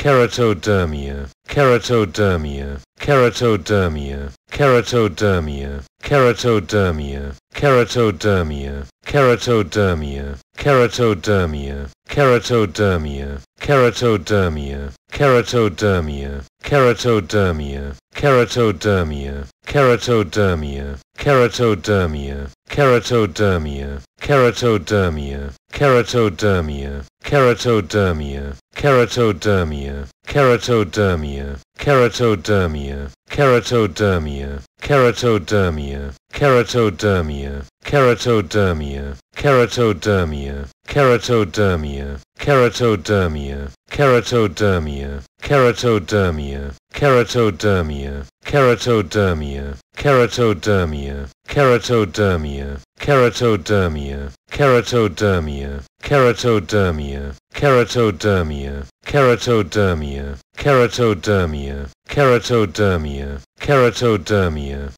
keratodermia, keratodermia, keratodermia, keratodermia, keratodermia, keratodermia, keratodermia, keratodermia, keratodermia, keratodermia, keratodermia, keratodermia, keratodermia, keratodermia, keratodermia, keratodermia, keratodermia, keratodermia, keratodermia, keratodermia, keratodermia, keratodermia, keratodermia, keratodermia, keratodermia, keratodermia, keratodermia, keratodermia, keratodermia, keratodermia, keratodermia, keratodermia, keratodermia, keratodermia, keratodermia, keratodermia, keratodermia, keratodermia, keratodermia, keratodermia, keratodermia, keratodermia, keratodermia,